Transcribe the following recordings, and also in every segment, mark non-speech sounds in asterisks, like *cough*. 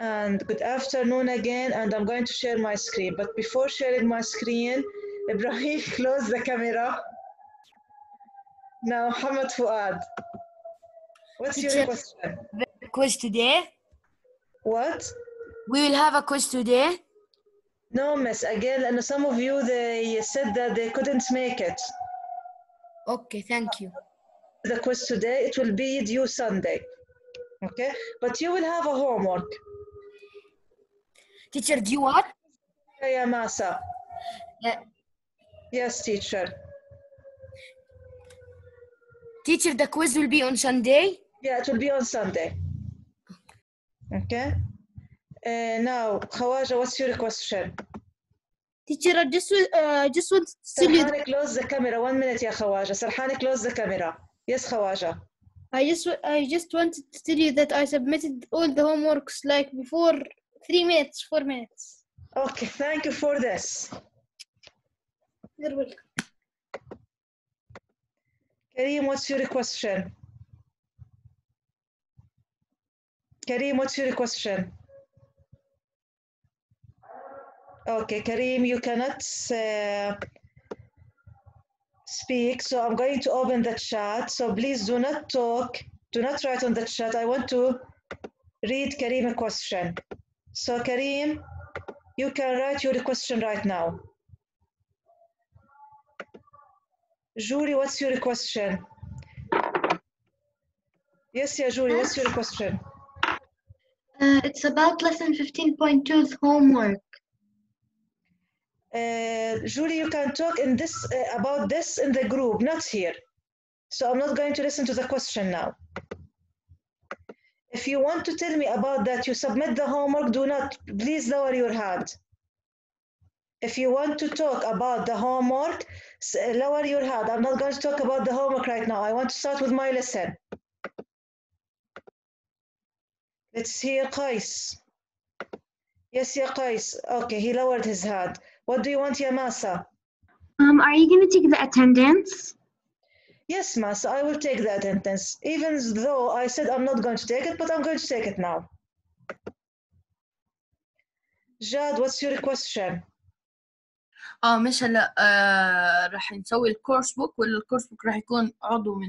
And good afternoon again, and I'm going to share my screen. But before sharing my screen, *laughs* Ibrahim, close the camera. Now, Hamad Fuad, what's your question? quiz today. What? We will have a quiz today. No, miss, again, and some of you, they said that they couldn't make it. Okay, thank you. The quiz today, it will be due Sunday. Okay? But you will have a homework. Teacher, do you what? Yeah, Masa. Uh, Yes, teacher. teacher, the quiz will be on Sunday. Yeah, it will be on Sunday. Okay? Uh, now, Khawaja, what's your question? Teacher, I just uh, just want to tell you. Sarhani, close the camera. One minute, ya Khawaja. Sarhani, close the camera. Yes, Khawaja. I just I just wanted to tell you that I submitted all the homeworks like before three minutes, four minutes. Okay, thank you for this. You're welcome. Kareem, what's your question? Kareem, what's your question? Okay, Kareem, you cannot uh, speak, so I'm going to open the chat. So please do not talk, do not write on the chat. I want to read Kareem a question. So Kareem, you can write your question right now. Julie, what's your question? Yes, yeah, Julie, what's your question? Uh, it's about lesson 15.2's homework. Uh, Julie, you can talk in this uh, about this in the group, not here. So I'm not going to listen to the question now. If you want to tell me about that, you submit the homework. Do not, please lower your hand. If you want to talk about the homework, lower your hand. I'm not going to talk about the homework right now. I want to start with my lesson. Let's hear Qais. Yes, yeah, Qais. Okay, he lowered his hand. What do you want, ya Masa? Um, are you going to take the attendance? Yes, Masa, I will take the attendance, even though I said I'm not going to take it, but I'm going to take it now. Jad, what's your question? اه مش هلا آه رح نسوي الكورس بوك ولا الكورس بوك رح يكون عضو من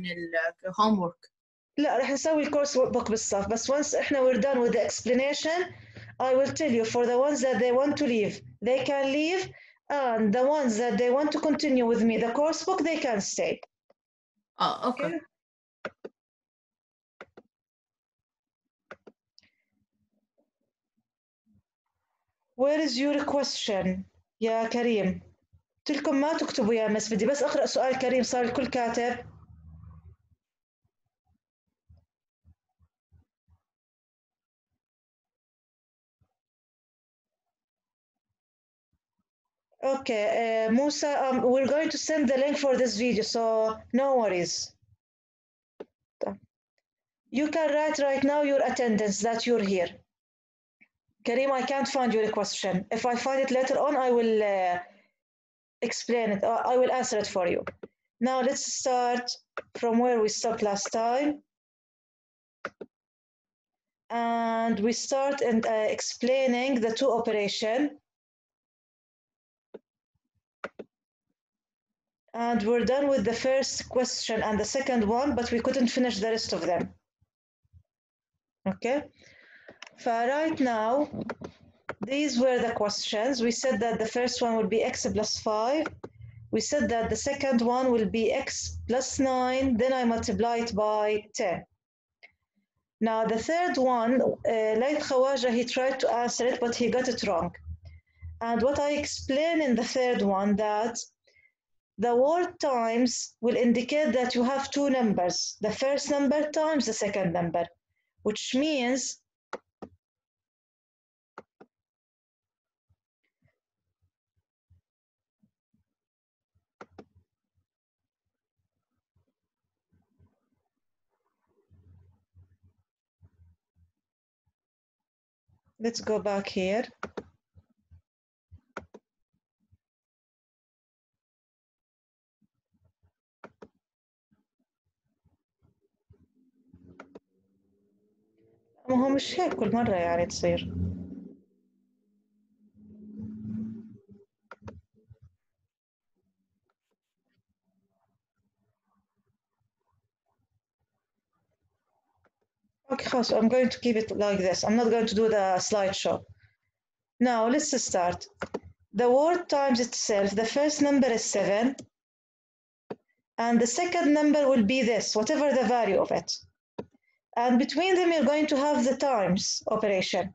الهوم ورك؟ لا رح نسوي الكورس بوك بالصف بس once احنا we're done with the explanation I will tell you for the ones that they want to leave they can leave and the ones that they want to continue with me the course book they can stay. آه أوكي. okay Where is your question يا كريم؟ قلت لكم ما تكتبوا يا مس بدي بس أقرأ سؤال كريم صار الكل كاتب. Okay, uh, Musa, um, we're going to send the link for this video, so no worries. You can write right now your attendance that you're here. Karim, I can't find your question. If I find it later on, I will uh, explain it. Uh, I will answer it for you. Now let's start from where we stopped last time. And we start in uh, explaining the two operation. And we're done with the first question and the second one, but we couldn't finish the rest of them. Okay. For right now, these were the questions. We said that the first one would be x plus 5. We said that the second one will be x plus 9. Then I multiply it by 10. Now, the third one, uh, like Khawaja, he tried to answer it, but he got it wrong. And what I explained in the third one that the word times will indicate that you have two numbers, the first number times the second number, which means let's go back here. المهم مش هيك كل مرة يعني تصير Okay, خلاص, I'm going to keep it like this. I'm not going to do the slideshow. Now, let's start. The word times itself, the first number is 7. And the second number will be this, whatever the value of it. And between them, you're going to have the times operation.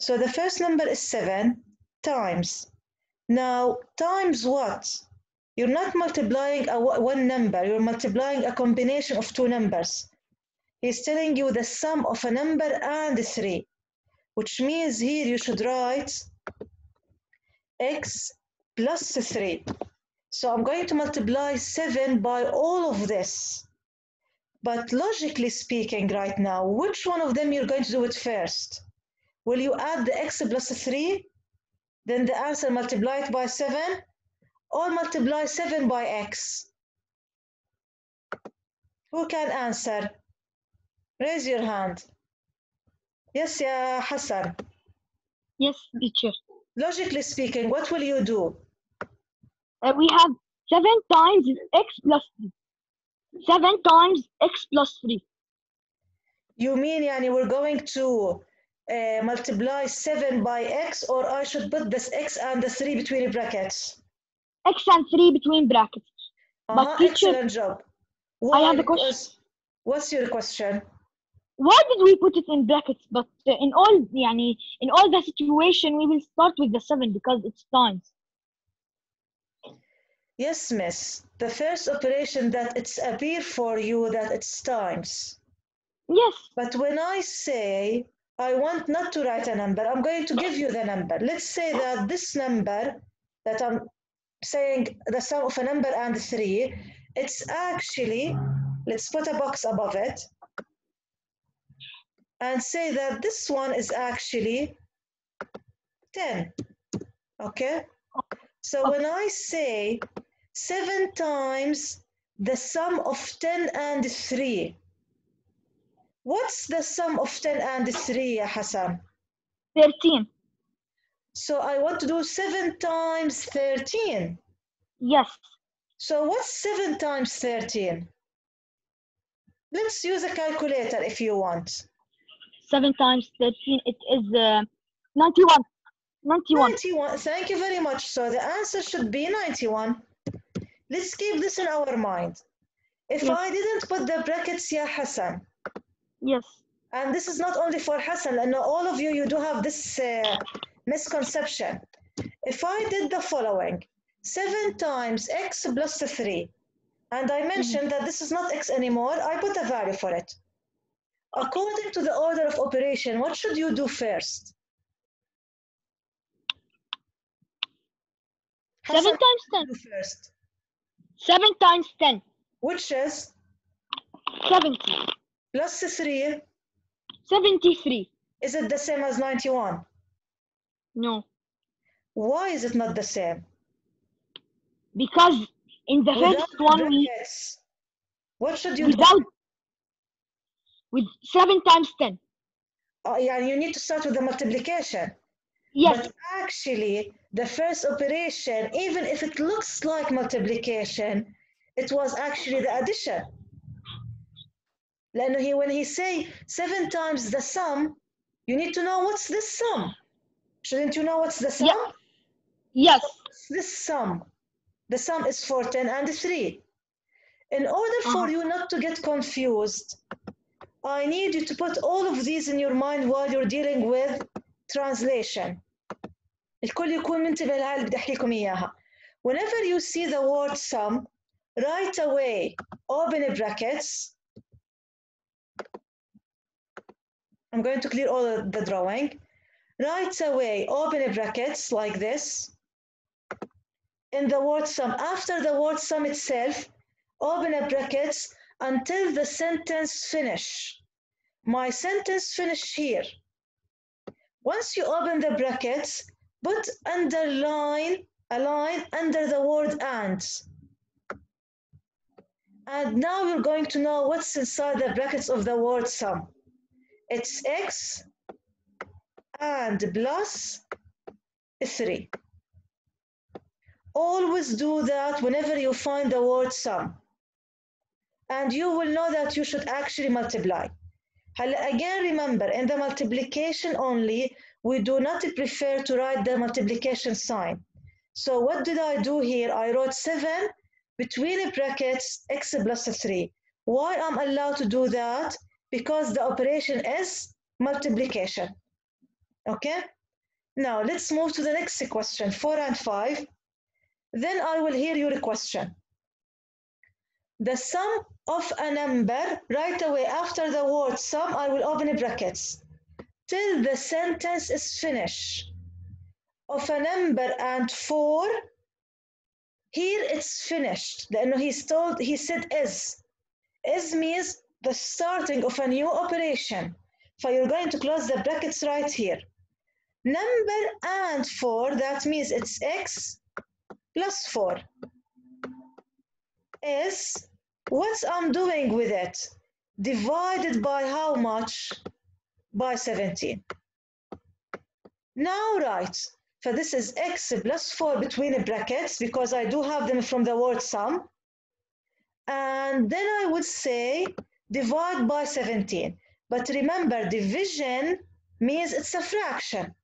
So the first number is 7 times. Now, times what? You're not multiplying a, one number, you're multiplying a combination of two numbers. He's telling you the sum of a number and 3, which means here you should write x plus 3. So I'm going to multiply 7 by all of this. But logically speaking right now, which one of them you're going to do it first? Will you add the x plus 3? Then the answer multiply it by 7? Or multiply 7 by x? Who can answer? Raise your hand. Yes, yeah, Hassan. Yes, teacher. Logically speaking, what will you do? Uh, we have 7 times x plus 3. 7 times x plus 3. You mean yani we're going to uh, multiply 7 by x or I should put this x and the 3 between brackets? X and 3 between brackets. Uh -huh, but uh-huh, teacher, job. Why I have a question. What's your question? Why did we put it in brackets? But uh, in all, yani, in all the situation, we will start with the 7 because it's times. Yes, miss. The first operation that it's appear for you that it's times. Yes, But when I say I want not to write a number, I'm going to give you the number. Let's say that this number that I'm saying the sum of a number and three, it's actually, let's put a box above it and say that this one is actually 10. Okay? So when I say seven times the sum of 10 and 3, What's the sum of 10 and 3, ya Hassan? 13. So I want to do 7 times 13. Yes, So what's 7 times 13? Let's use a calculator if you want. 7 times 13, it is uh, 91. 91. 91. Thank you very much. So the answer should be 91. Let's keep this in our mind. If Yes. I didn't put the brackets, ya Hassan, Yes, and this is not only for Hassan, and all of you, you do have this uh, misconception. If I did the following, 7 times x plus 3, and I mentioned that this is not x anymore, I put a value for it. According to the order of operation, what should you do first? 7 Hassan, times 10. first, 7 times 10. which is 70. plus 3, 73. is it the same as 91? No, Why is it not the same? because in the first one we brackets, what should you do? without with 7 times 10. Uh, yeah, you need to start with the multiplication. Yes, But actually, the first operation, even if it looks like multiplication, it was actually the addition. لأنه he, when he say seven times the sum, you need to know what's this sum. Shouldn't you know what's the sum? Yeah. yes, What's this sum? The sum is 4, 10, and 3. In order for Uh-huh. you not to get confused, I need you to put all of these in your mind while you're dealing with translation. الكل يكون منتبه لهاي اللي بدي أحكي لكم إياها. Whenever you see the word sum, right away open brackets. I'm going to clear all of the drawing. Right away open brackets like this in the word sum. After the word sum itself, open a brackets until the sentence finish. My sentence finish here. Once you open the brackets, put underline a line under the word and. And now we're going to know what's inside the brackets of the word sum. it's x and plus 3. Always do that whenever you find the word sum. And you will know that you should actually multiply هلا again remember in the multiplication only we do not prefer to write the multiplication sign. So what did I do here? I wrote 7 between brackets x plus 3. Why I'm allowed to do that? Because the operation is multiplication. Okay? Now let's move to the next question, 4 and 5. Then I will hear your question. The sum of a number, right away after the word sum, I will open brackets. Till the sentence is finished. Of a number and 4, here it's finished. لأنه he told, he said is. Is means the starting of a new operation. So you're going to close the brackets right here. Number and 4, that means it's x plus 4 is what I'm doing with it divided by how much? By 17. Now write, so this is x plus 4 between brackets because I do have them from the word sum. And then I would say divide by 17. But remember, division means it's a fraction.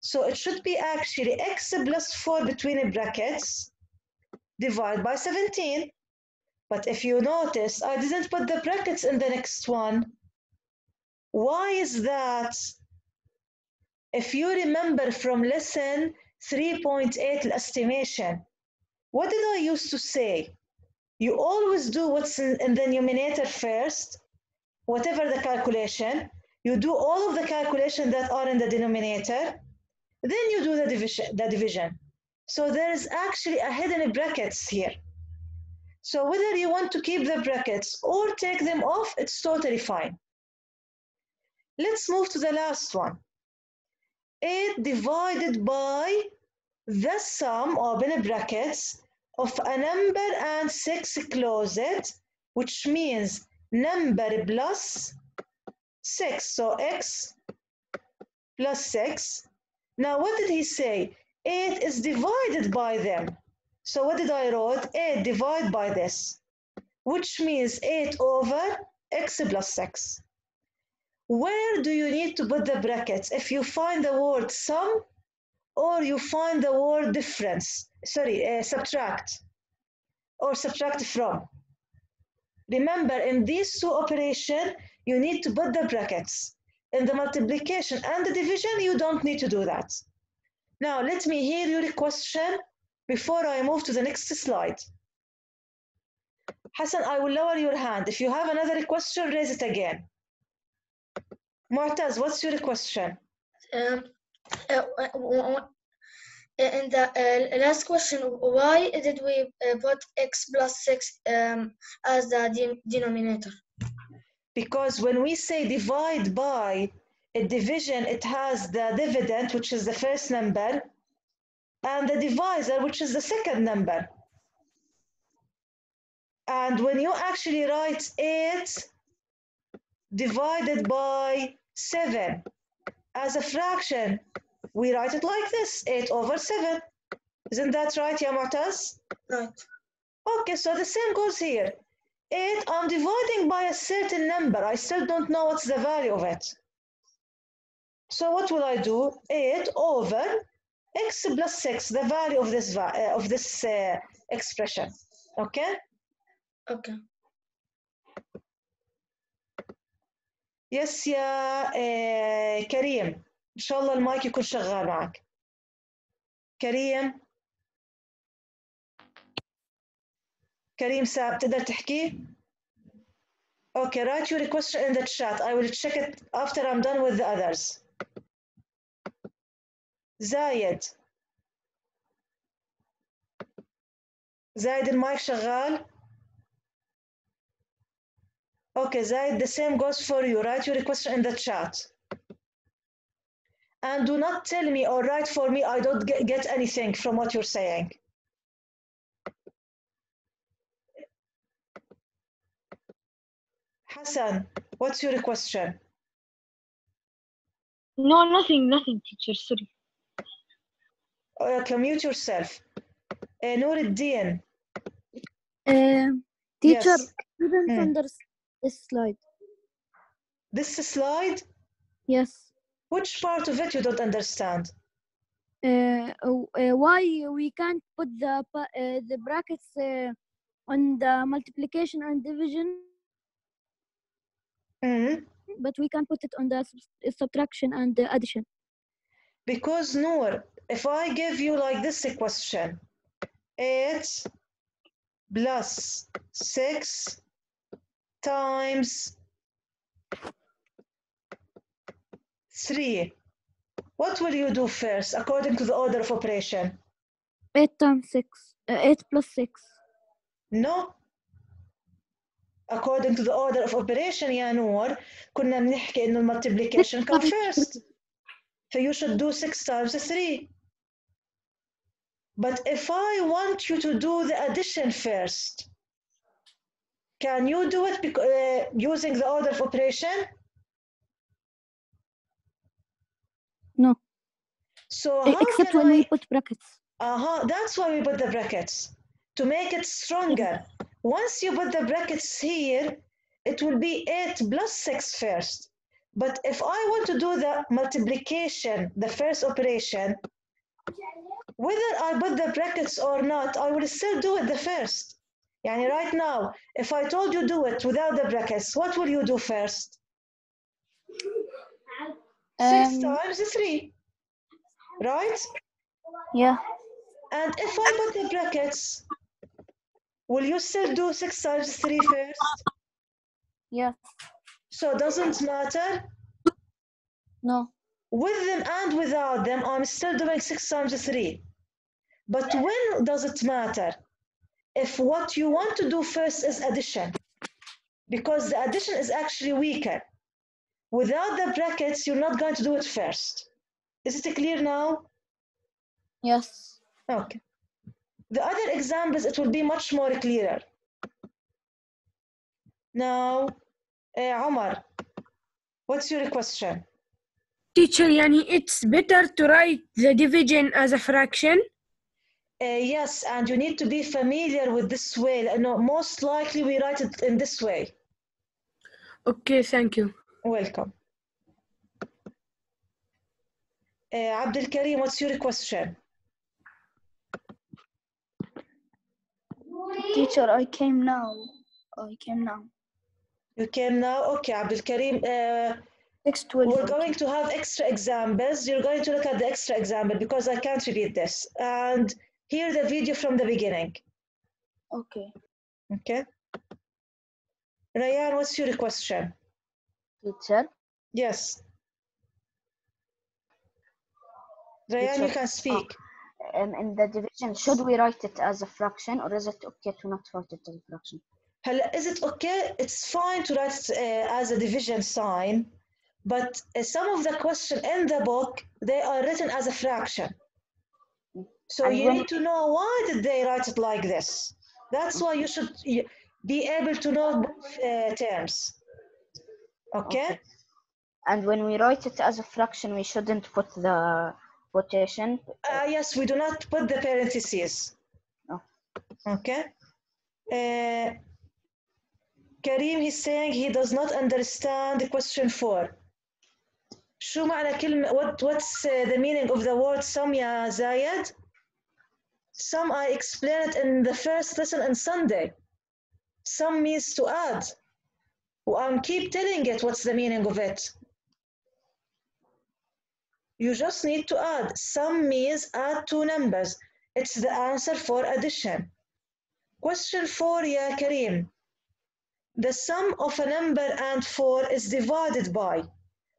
So it should be actually x plus 4 between brackets divide by 17. But if you notice, I didn't put the brackets in the next one. Why is that? If you remember from lesson 3.8 estimation, what did I used to say? You always do what's in, the numerator first, whatever the calculation. You do all of the calculation that are in the denominator, then you do the division. The division. So there is actually a hidden brackets here. So whether you want to keep the brackets or take them off, it's totally fine. Let's move to the last one. 8 divided by the sum, open brackets, of a number and 6 close it, which means number plus 6. So x plus 6. Now what did he say? 8 is divided by them. So what did I wrote? 8 divided by this, which means 8 over x plus 6. Where do you need to put the brackets? If you find the word sum or you find the word difference, sorry, uh, subtract or subtract from. Remember, in these two operations, you need to put the brackets. In the multiplication and the division, you don't need to do that. Now, let me hear your question before I move to the next slide. Hassan, I will lower your hand. If you have another question, raise it again. Mu'taz, what's your question? Um, uh, w- in the uh, last question, why did we uh, put x plus 6 um, as the de- denominator? Because when we say divide by a division, it has the dividend, which is the first number, and the divisor, which is the second number. And when you actually write 8 divided by 7 as a fraction, we write it like this, 8 over 7. Isn't that right, Ya Mu'taz? Right. Okay, so the same goes here. 8, I'm dividing by a certain number. I still don't know what's the value of it. So what will I do? 8 over x plus 6, the value of this, uh, of this uh, expression. Okay? Okay. يس يا آه، كريم ان شاء الله المايك يكون شغال معك كريم كريم ساب تقدر تحكي Okay, write your question in the chat. I will check it after I'm done with the others. زايد زايد المايك شغال Okay, Zaid, the same goes for you. Write your question in the chat. And do not tell me or write for me, I don't get, get anything from what you're saying. Hassan, what's your question? No, nothing, nothing, teacher. Sorry. Uh, commute yourself. Uh, Nuruddin. Uh, um, teacher, yes. I didn't mm. understand this slide. This slide? Yes. Which part of it you don't understand? Uh, oh, uh, why we can't put the uh, the brackets uh, on the multiplication and division mm -hmm. but we can put it on the subtraction and the addition because Noor if I give you like this a question, 8 plus 6 times 3, what will you do first according to the order of operation? Eight times six. Uh, eight plus six. No. According to the order of operation يا نور كنا بنحكي إنه multiplication come first. So you should do 6 times 3. But if I want you to do the addition first, can you do it uh, using the order of operation? No. So how Except when I? we put brackets. Uh-huh, that's why we put the brackets to make it stronger. Once you put the brackets here, it will be 8 plus 6 first. But if I want to do the multiplication, the first operation, whether I put the brackets or not, I will still do it the first. Yani right now, if I told you do it without the brackets, what will you do first? 6 Um, times 3, right? Yeah. And if I put the brackets, will you still do 6 times 3 first? Yeah. So it doesn't matter. No. With them and without them, I'm still doing 6 times 3. But when does it matter? If what you want to do first is addition. Because the addition is actually weaker. Without the brackets, you're not going to do it first. Is it clear now? Yes. Okay. The other examples, it will be much more clearer. Now, uh, Omar, what's your question? Teacher, yani it's better to write the division as a fraction. Uh, yes, and you need to be familiar with this way. No, most likely we write it in this way. Okay, thank you. Welcome. Uh, Abdul Karim, what's your question? Teacher, I came now. I came now. You came now? Okay, Abdul Karim. Uh, Six twelve. We're going to have extra examples. You're going to look at the extra example because I can't repeat this. And hear the video from the beginning. Okay. Okay? Ryan, what's your question? Teacher. Yes. Ryan, you Teacher, can speak. Um, in the division, should we write it as a fraction or is it okay to not write it as a fraction? هلا, is it okay? It's fine to write it uh, as a division sign, but uh, some of the questions in the book, they are written as a fraction. So And you when- need to know why did they write it like this. That's why you should y- be able to know both uh, terms. Okay? And when we write it as a fraction, we shouldn't put the quotation. Uh, yes, we do not put the parentheses. No. Okay? Uh, Karim, he's saying he does not understand the question four. شو معنى كلمة what, what's uh, the meaning of the word some يا زايد? Sum I explained it in the first lesson on Sunday. Sum means to add. I'm keep telling it what's the meaning of it. You just need to add. Sum means add two numbers. It's the answer for addition. Question four, Ya Kareem. The sum of a number and four is divided by.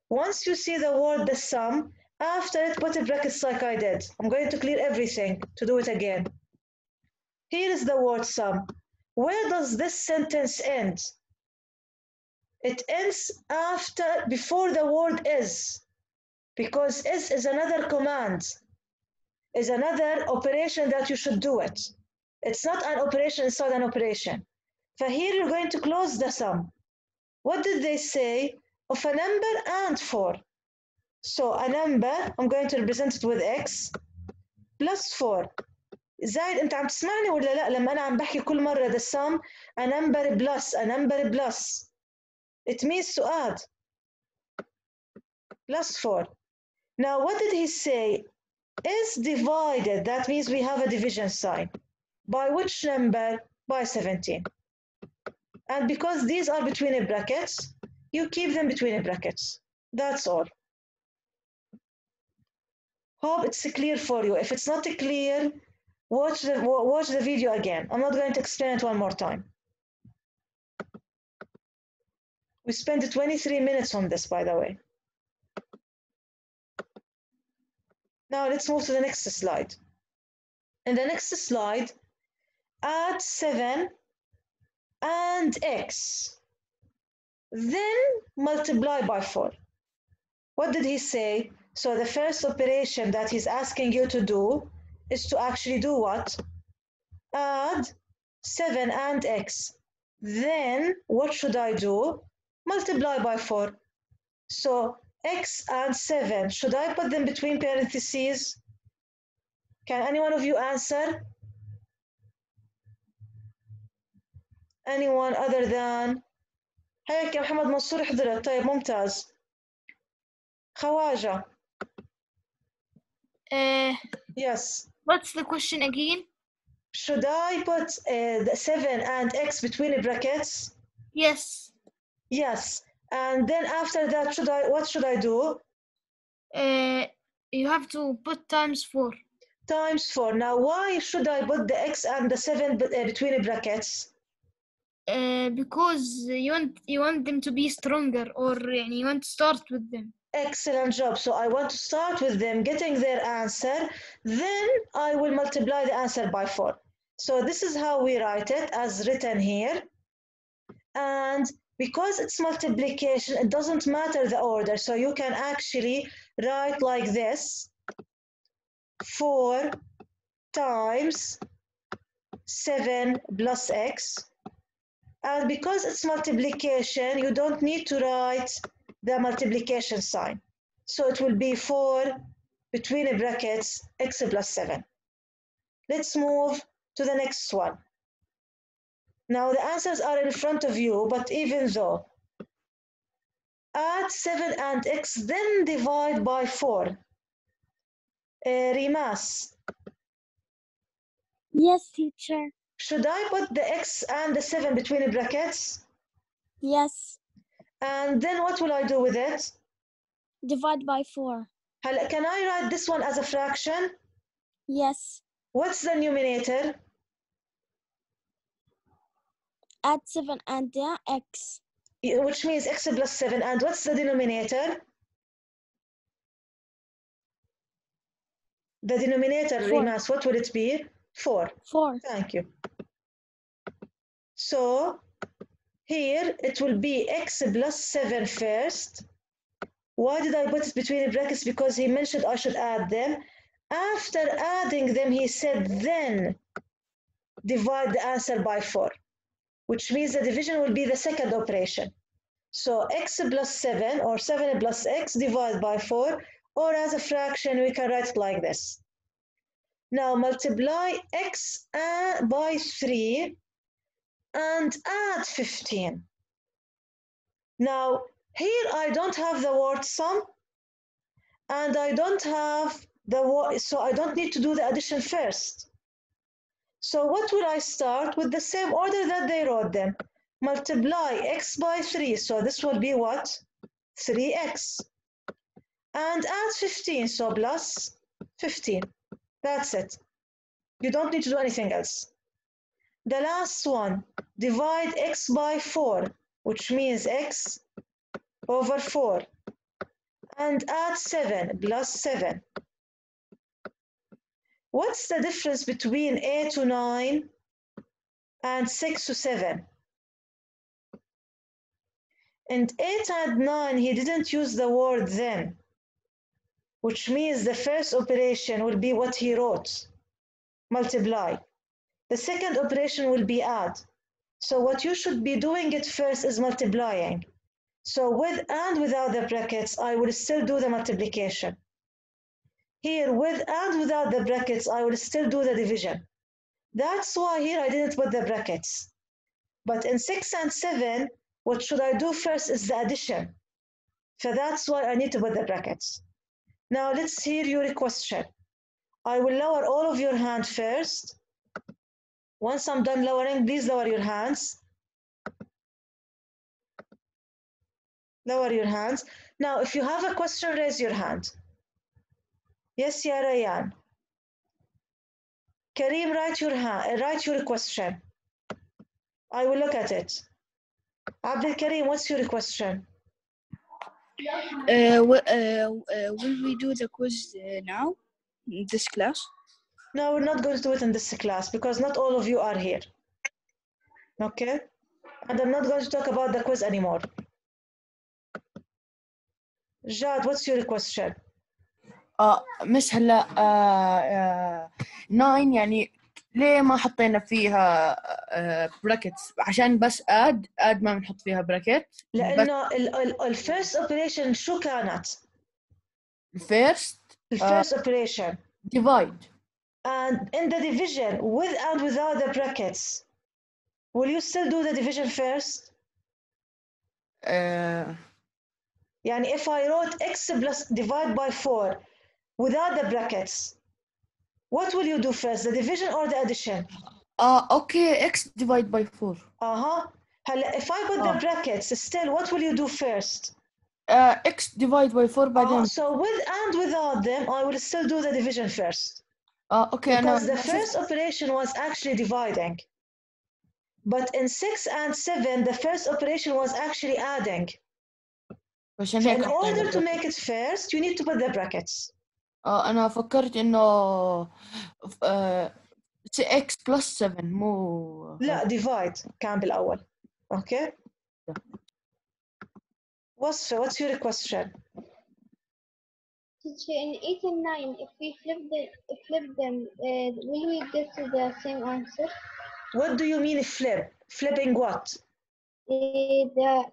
Once you see the word the sum, after it put in brackets like I did. I'm going to clear everything to do it again. Here is the word sum. Where does this sentence end? It ends after, before the word is because is is another command, is another operation that you should do it. It's not an operation inside an operation. For here you're going to close the sum. What did they say? Of a number and four. So a number, I'm going to represent it with x plus 4. زايد انت عم تسمعني ولا لا لما انا عم بحكي كل مرة the sum a number plus a number plus it means to add plus 4. Now what did he say? Is divided, that means we have a division sign. By which number? By 17. And because these are between the brackets, you keep them between the brackets. That's all. Hope it's clear for you. If it's not clear, watch the, watch the video again. I'm not going to explain it one more time. We spent 23 minutes on this, by the way. Now let's move to the next slide. In the next slide, add 7 and x. Then multiply by 4. What did he say? So the first operation that he's asking you to do is to actually do what? Add 7 and x. Then what should I do? Multiply by 4. So x and 7, should I put them between parentheses? Can any one of you answer? Anyone other than هيك يا محمد منصور حضرت طيب ممتاز خواجة Uh, yes. What's the question again? Should I put uh, 7 and x between the brackets? Yes. Yes. And then after that, should I? what should I do? Uh, you have to put times 4. Times 4. Now, why should I put the x and the 7 between the brackets? Uh, because you want, you want them to be stronger or you want to start with them. Excellent job. So I want to start with them getting their answer. Then I will multiply the answer by 4. So this is how we write it as written here. And because it's multiplication, it doesn't matter the order. So you can actually write like this. 4 times 7 plus x. And because it's multiplication, you don't need to write the multiplication sign. So it will be 4 between the brackets x plus 7. Let's move to the next one. Now the answers are in front of you, but even though, add 7 and x, then divide by 4. Uh, Rimas, Yes, teacher. should I put the x and the 7 between the brackets? Yes. And then what will I do with it? Divide by 4. Can I write this one as a fraction? Yes. What's the numerator? Add 7 and yeah, x. Which means x plus 7. And what's the denominator? The denominator, Four. Rimas, what would it be? 4. 4. Thank you. So here it will be x plus 7 first. Why did I put it between the brackets? Because he mentioned I should add them. After adding them, he said then divide the answer by 4, which means the division will be the second operation. So x plus 7 or 7 plus x divided by 4, or as a fraction, we can write it like this. Now multiply x uh, by 3 and add 15. Now here I don't have the word sum and I don't have the word, so I don't need to do the addition first. So what will I start with the same order that they wrote them? Multiply x by 3, so this will be what? 3x. And add 15, so plus 15. That's it. You don't need to do anything else. The last one, divide x by 4, which means x over 4. And add 7 plus 7. What's the difference between 8 to 9 and 6 to 7? And 8 and 9, he didn't use the word then, which means the first operation will be what he wrote, multiply. The second operation will be add. So what you should be doing it first is multiplying. So with and without the brackets, I will still do the multiplication. Here, with and without the brackets, I will still do the division. That's why here I didn't put the brackets. But in 6 and 7, what should I do first is the addition. So that's why I need to put the brackets. Now let's hear your question. I will lower all of your hand first. Once I'm done lowering, please lower your hands. Lower your hands. Now, if you have a question, raise your hand. Yes, Ya Rayan. Kareem, write your hand, write your question. I will look at it. Abdul Kareem, what's your question? Uh, uh, uh, will we do the quiz uh, now in this class? No, we're not going to do it in this class because not all of you are here. Okay? And I'm not going to talk about the quiz anymore. Jad, what's your question? آه مش هلا آه آه 9 يعني ليه ما حطينا فيها آه براكتس عشان بس اد اد ما بنحط فيها براكت ال- الفيرست اوبريشن شو كانت؟ الفيرست الفيرست اوبريشن ديفايد and in the division with and without the brackets will you still do the division first آه يعني if I wrote x plus divide by 4 without the brackets what will you do first the division or the addition اه اوكي اكس ديفايد باي 4 uh-huh هلا if I put the آه. brackets still what will you do first آه اكس ديفايد باي 4 uh, بعدين so with and without them I will still do the division first اه اوكي انا because the first operation was actually dividing but in 6 and 7 the first operation was actually adding عشان So هيك in حطينا order to bracket. make it first, you need to put the brackets. اه انا فكرت انه آه اكس بلس 7 مو لا divide كان بالأول. Okay? وصفة, what's your question? Teacher, in 8 and 9, if we flip, the, flip them, uh, will we get to the same answer? What do you mean flip? Flipping what? Uh, the,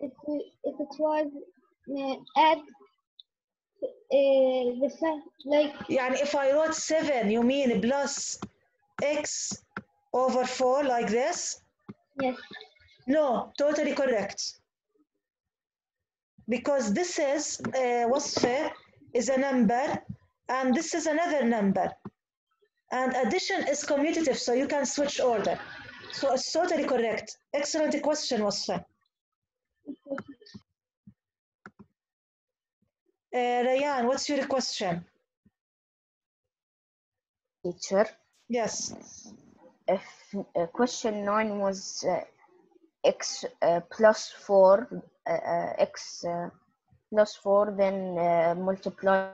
if, we, if it was uh, add uh, the same, like يعني if I wrote 7, you mean plus x over 4 like this? yes, No, totally correct. Because this is uh, وصفة is a number, and this is another number. And addition is commutative, so you can switch order. So it's totally correct. Excellent question, Wasfa. Uh, Rayan, what's your question? Teacher? Yes. If uh, question 9 was uh, x uh, plus 4, uh, uh, x uh, plus 4, then uh, multiply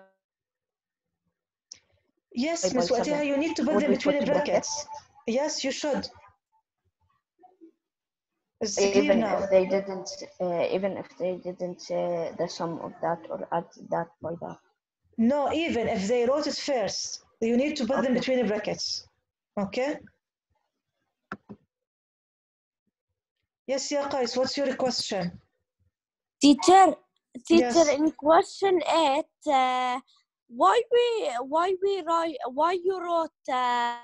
Yes, By Miss Watiha, you need to put them between the brackets? brackets. Yes, you should. It's even if they didn't uh, even if they didn't say the sum of that or add that by that. No, even if they wrote it first, you need to put them between the brackets. Okay? Yes, ya Qais, what's your question? Teacher, teacher, Yes. in question eight, uh, why we why we write why you wrote uh,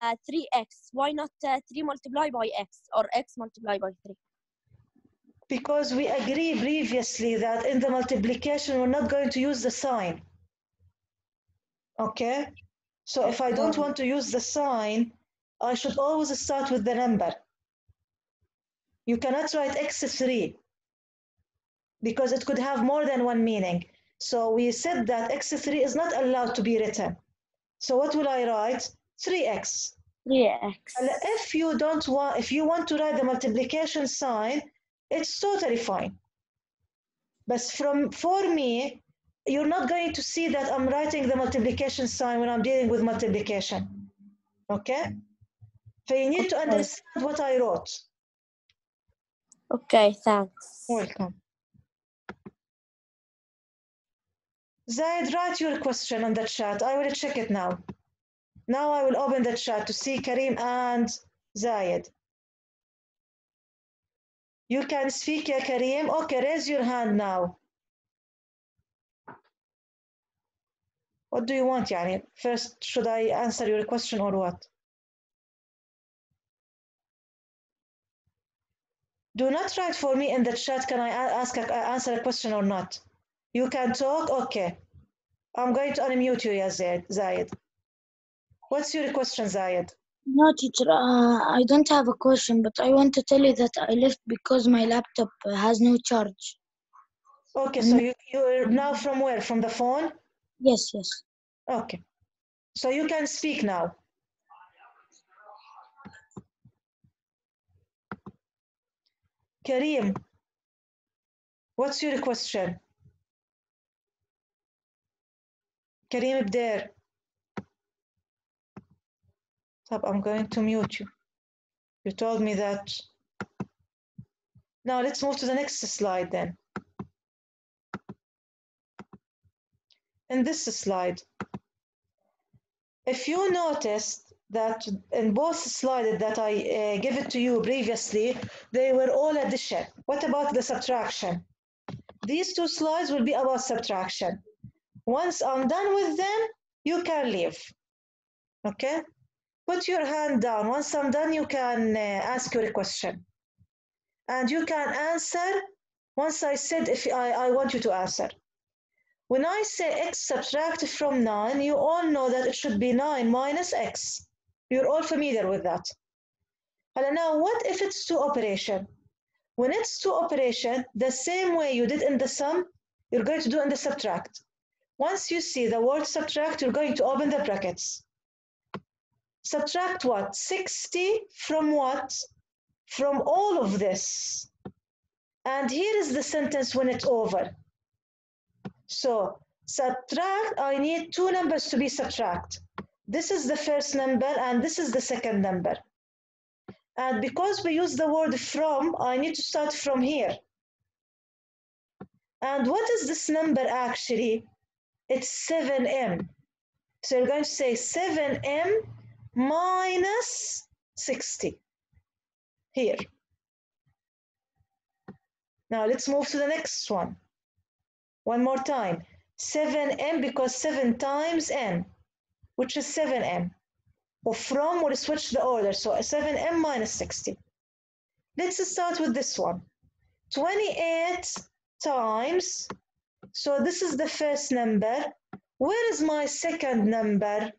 uh, 3x? Why not uh, 3 multiplied by x or x multiplied by 3? Because we agreed previously that in the multiplication, we're not going to use the sign. Okay? So if I don't want to use the sign, I should always start with the number. You cannot write x3 because it could have more than one meaning. So we said that x3 is not allowed to be written. So what will I write? 3x. 3x. And if you don't want, if you want to write the multiplication sign, it's totally fine. But from for me, you're not going to see that I'm writing the multiplication sign when I'm dealing with multiplication. Okay? So you need to understand what I wrote. Okay, thanks. Welcome. Zaid, write your question on the chat. I will check it now. Now I will open the chat to see Karim and Zaid. You can speak, yeah, Karim. Okay, raise your hand now. What do you want, Yani? First, should I answer your question or what? Do not write for me in the chat, can I ask answer a question or not? You can talk? Okay. I'm going to unmute you, Zaid. Zayed. What's your question, Zayed? No, teacher, uh, I don't have a question, but I want to tell you that I left because my laptop has no charge. Okay, so you, you're now from where? From the phone? Yes, yes. Okay. So you can speak now. Kareem, what's your question? Kareem Abder. I'm going to mute you. You told me that. Now let's move to the next slide then. In this slide, if you noticed that in both slides that I uh, gave it to you previously, they were all addition. What about the subtraction? These two slides will be about subtraction. Once I'm done with them, you can leave. Okay? Put your hand down. Once I'm done, you can uh, ask your question. And you can answer once I said if I, I want you to answer. When I say x subtract from 9, you all know that it should be 9 minus x. You're all familiar with that. And now, what if it's two operation? When it's two operation, the same way you did in the sum, you're going to do in the subtract. Once you see the word subtract, you're going to open the brackets. Subtract what? 60 from what? From all of this. And here is the sentence when it's over. So subtract, I need two numbers to be subtract. This is the first number and this is the second number. And because we use the word from, I need to start from here. And what is this number actually? It's 7m. So you're going to say 7m minus 60 here. Now let's move to the next one. One more time. 7m because 7 times m, which is 7m. Or from will switch the order. So 7m minus 60. Let's start with this one. 28 times, so this is the first number. Where is my second number?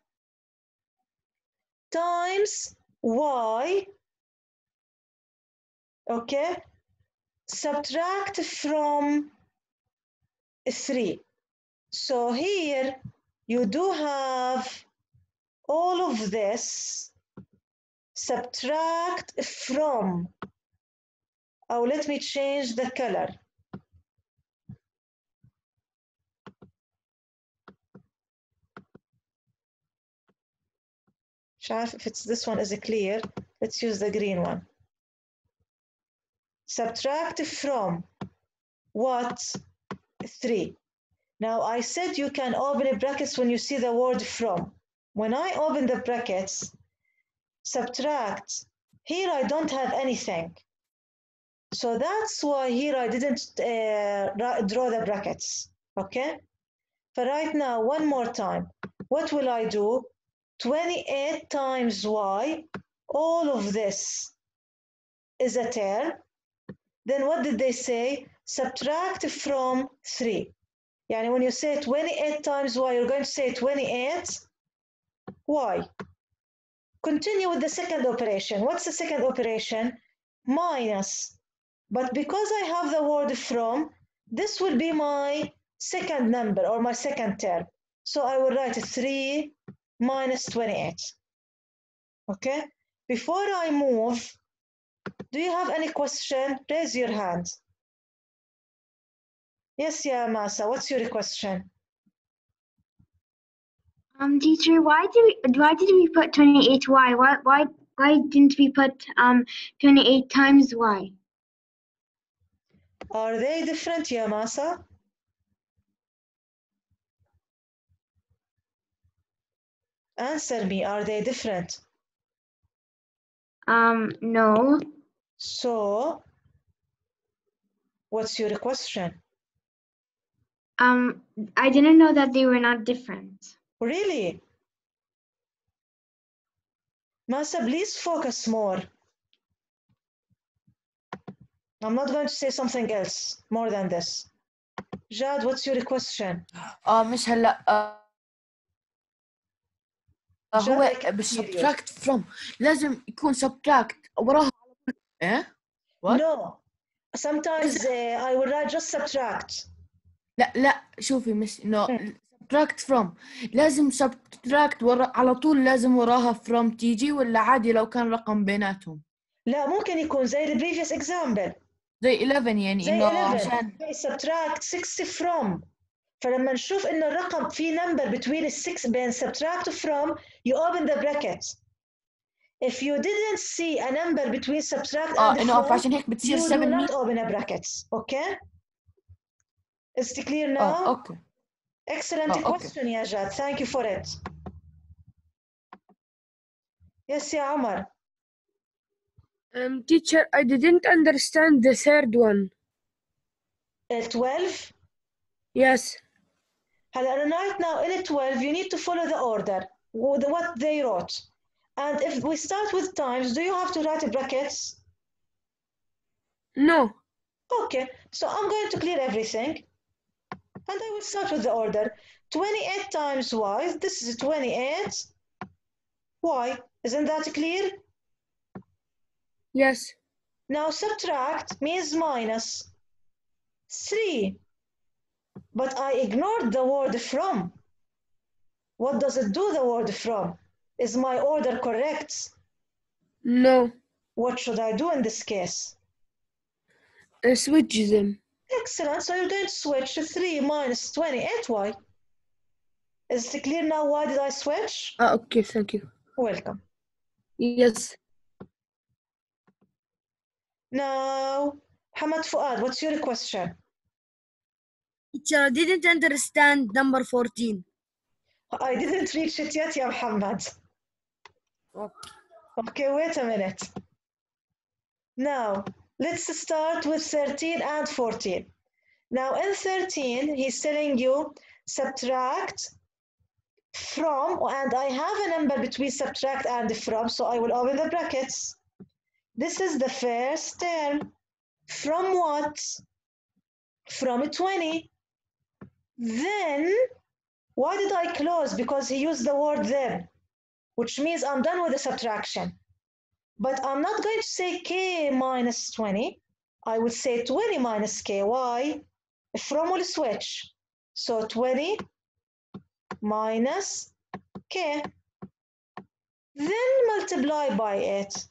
Times y, okay? Subtract from 3. So here you do have all of this subtract from. Oh, let me change the color. مش عارف if it's this one is clear. Let's use the green one. Subtract from what? 3. Now I said you can open brackets when you see the word from. When I open the brackets, subtract, here I don't have anything. So that's why here I didn't uh, draw the brackets, okay? For right now, one more time, what will I do? 28 times y, all of this is a term. Then what did they say? Subtract from 3. Yani when you say 28 times y, you're going to say 28 y. Continue with the second operation. What's the second operation? Minus. But because I have the word from, this will be my second number or my second term. So I will write 3 minus 28. Okay? Before I move, do you have any question? Raise your hand. Yes, yeah, Masa, what's your question? Um, teacher, why did we, why did we put 28y? Why, why, why didn't we put um 28 times y? Are they different, yeah, Answer me, are they different? Um, no. So, What's your question? Um, I didn't know that they were not different. Really? Masa, please focus more. I'm not going to say something else more than this. Jad, what's your question? *gasps* اه مش هلا آه آه، جاد هو. بالسبتراكت فروم لازم يكون سبتراكت وراها إيه? No. Sometimes uh, I will write just subtract. لا لا شوفي مش انه سبتراكت فروم لازم سبتراكت ورا على طول لازم وراها فروم تيجي ولا عادي لو كان رقم بيناتهم لا ممكن يكون زي ال previous example. زي 11 يعني زي إنه 11 عشان subtract 60 from فلما نشوف انه الرقم في number between ال 6 بين subtract from you open the bracket if you didn't see a number between subtract اه and انه from فعشان هيك بتصير you do 700 not open a bracket okay is it clear now اه اوكي excellent اه اوكي question يا جاد thank you for it yes يا عمر Um, teacher, I didn't understand the third one. ال 12 Yes. And right now in 12, you need to follow the order, what they wrote. And if we start with times, do you have to write brackets? No. Okay, so I'm going to clear everything. And I will start with the order. 28 times y, this is 28. y, isn't that clear? Yes. Now subtract means minus. 3 but I ignored the word from what does it do the word from is my order correct No. what should I do in this case Uh, switch them. Excellent. So going to switch to 3 minus 28y. Is it clear now why did I switch? Ah, okay, thank you. Welcome. Yes. Now, Hamad Fuad, what's your question? Teacher, I didn't understand number 14. I didn't reach it yet, ya Muhammad. Okay, wait a minute. Now, let's start with 13 and 14. Now, in 13, he's telling you subtract from, and I have a number between subtract and from, so I will open the brackets. This is the first term. From what? From 20. Then, why did I close? Because he used the word then, which means I'm done with the subtraction. But I'm not going to say k minus 20. I will say 20 minus k. Why? From will switch. So 20 minus k. Then multiply by it.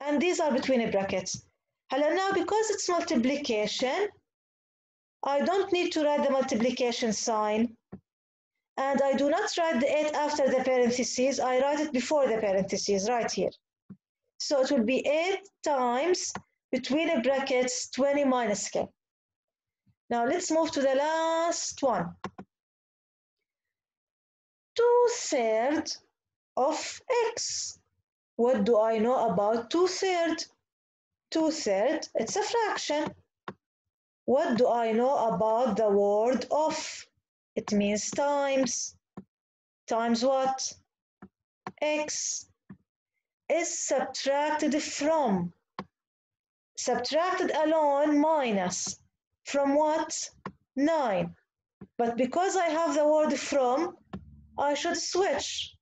And these are between the brackets. Hello, now because it's multiplication, I don't need to write the multiplication sign. And I do not write the 8 after the parentheses. I write it before the parentheses, right here. So it will be 8 times between the brackets 20 minus k. Now let's move to the last one. Two thirds of x. What do I know about two thirds? Two thirds, it's a fraction. What do I know about the word of? It means times. Times what? X is subtracted from. Subtracted alone minus. From what? 9. But because I have the word from, I should switch.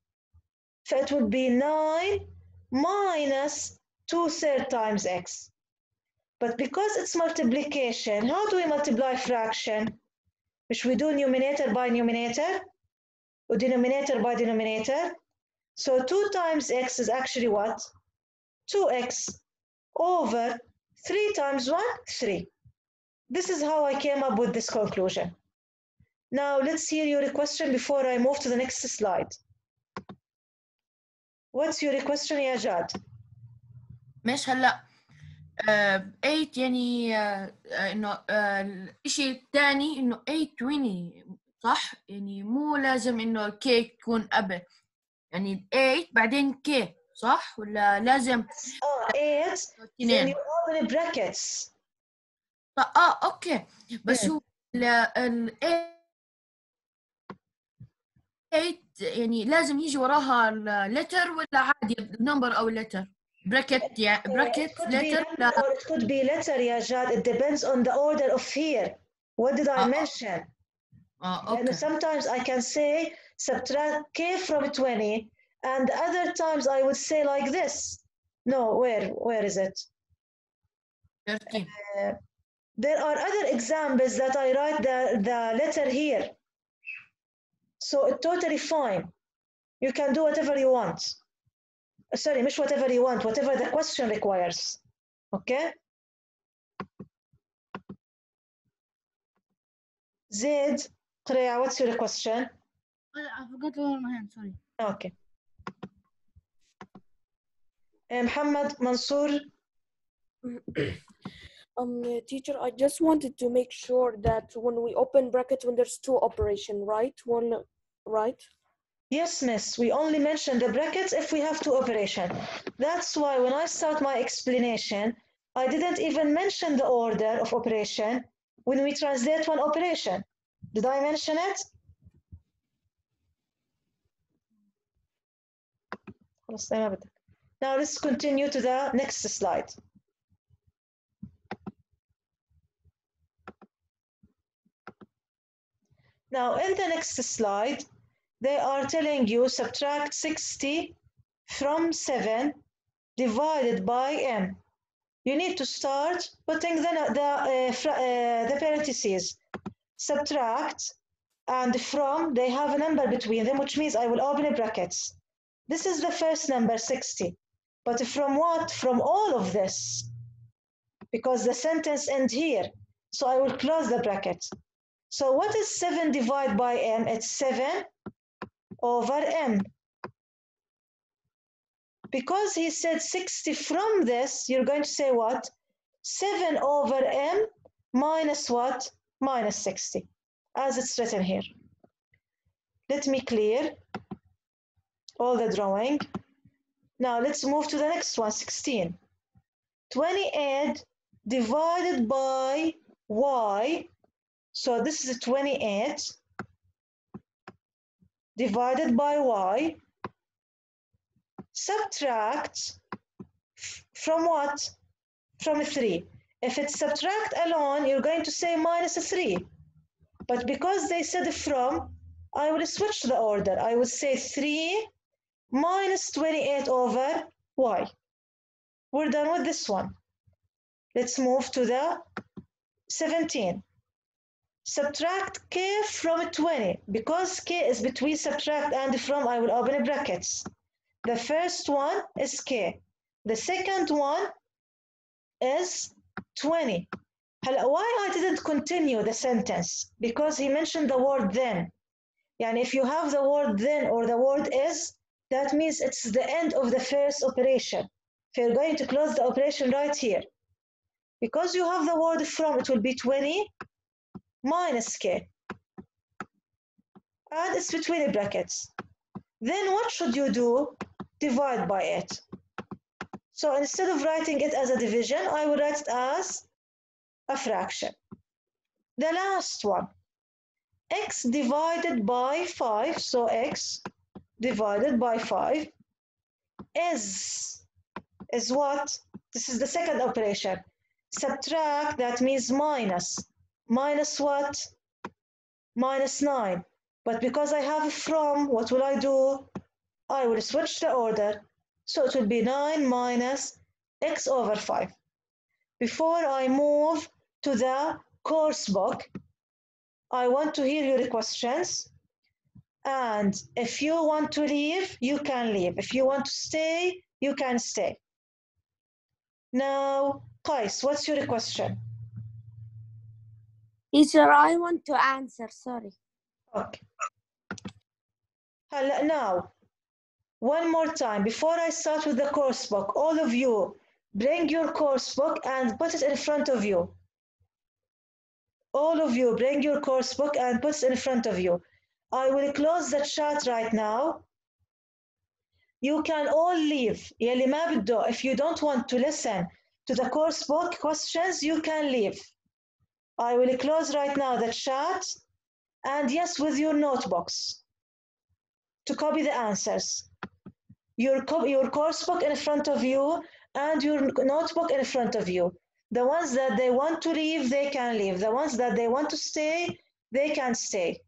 So it would be 9 minus 2 third times x. But because it's multiplication, how do we multiply fraction? Which we do numerator by numerator, or denominator by denominator. So 2 times x is actually what? 2x over 3 times 1, 3. This is how I came up with this conclusion. Now let's hear your question before I move to the next slide. What's your question يا جاد؟ مش هلا آه 8 يعني آه آه، إنه آه الشيء الثاني إنه 820 صح؟ يعني مو لازم إنه الكي تكون قبل يعني 8 بعدين كي صح؟ ولا لازم؟ آه 8 then اثنين you open brackets. آه أوكي. بس. هو ال ال 8 يعني لازم يجي وراها اللتر ولا عادي؟ نمبر أو لتر bracket yeah bracket letter or it could be letter yeah Jad. it depends on the order of here what did i uh, mention? Uh, okay. and sometimes i can say subtract k from 20 and other times i would say like this. No where where is it? 13. Uh, there are other examples that i write the the letter here. So it's totally fine. You can do whatever you want. Sorry, مش whatever you want, whatever the question requires. Okay? Zaid, Qreya, what's your question? I forgot to lower my hand, sorry. Okay. Uh, Muhammad Mansour, *clears throat* Um, uh, teacher, I just wanted to make sure that when we open brackets, when there's two operation, right? One, right? Yes, miss, we only mention the brackets if we have two operation. That's why when I start my explanation, I didn't even mention the order of operation when we translate one operation. Did I mention it? Now let's continue to the next slide. Now in the next slide, they are telling you subtract 60 from 7 divided by m. You need to start putting the, the, uh, uh, the parentheses. Subtract and from, they have a number between them, which means I will open brackets. This is the first number, 60. But from what? From all of this. Because the sentence end here. So I will close the bracket. So what is 7 divided by m? It's 7 over m. Because he said 60 from this, you're going to say what? 7 over m minus what? Minus 60, as it's written here. Let me clear all the drawing. Now let's move to the next one, 16. 28 divided by y. So this is 28 divided by y. Subtract from what? From 3. If it's subtract alone, you're going to say minus 3. But because they said from, I will switch the order. I will say 3 minus 28 over y. We're done with this one. Let's move to the 17 subtract k from 20 because k is between subtract and from I will open brackets. The first one is k. The second one is 20 why I didn't continue the sentence? Because he mentioned the word then. And if you have the word then or the word is that means it's the end of the first operation. If you're going to close the operation right here. Because you have the word from it will be 20 minus k. And it's between the brackets. Then what should you do? Divide by it. So instead of writing it as a division, I would write it as a fraction. The last one, x divided by 5, so x divided by 5 is, is what? This is the second operation. Subtract, that means minus. Minus what? Minus 9. But because I have from, what will I do? I will switch the order. So it will be 9 minus x over 5. Before I move to the course book, I want to hear your questions. And if you want to leave, you can leave. If you want to stay, you can stay. Now, Qais, what's your question? Teacher, I want to answer, sorry. Okay. Now, one more time, before I start with the course book, all of you, bring your course book and put it in front of you. All of you, bring your course book and put it in front of you. I will close the chat right now. You can all leave. If you don't want to listen to the course book questions, you can leave. I will close right now the chat and yes, with your notebooks to copy the answers. Your, co- your course book in front of you and your notebook in front of you. The ones that they want to leave, they can leave. The ones that they want to stay, they can stay.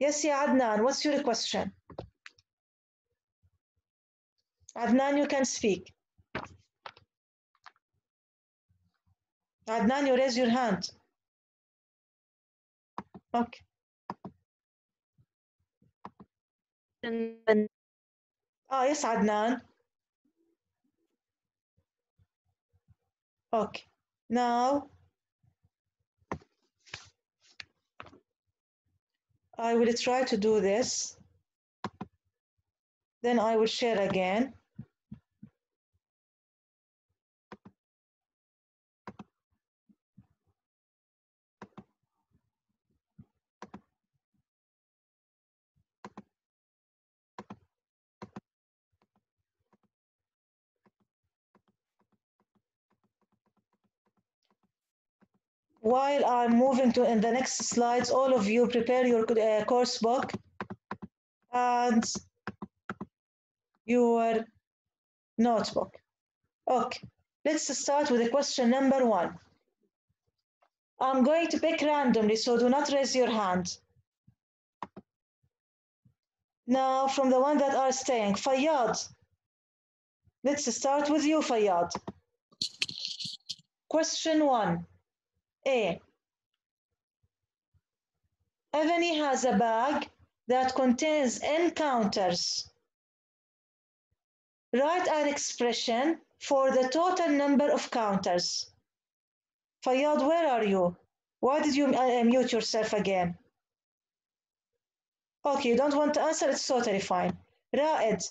Yes, yeah, Adnan, what's your question? Adnan, you can speak. Adnan, you raise your hand. Okay. Ah, yes, Adnan. Okay. Now, I will try to do this. Then I will share again. While I'm moving to in the next slides, all of you prepare your uh, course book and your notebook. Okay, let's start with the question number one. I'm going to pick randomly, so do not raise your hand. Now, from the one that are staying, Fayyad. Let's start with you, Fayyad. Question one. A. Ebony has a bag that contains n counters. Write an expression for the total number of counters. Fayyad, where are you? Why did you uh, mute yourself again? Okay, you don't want to answer, it's totally fine. Ra'ed.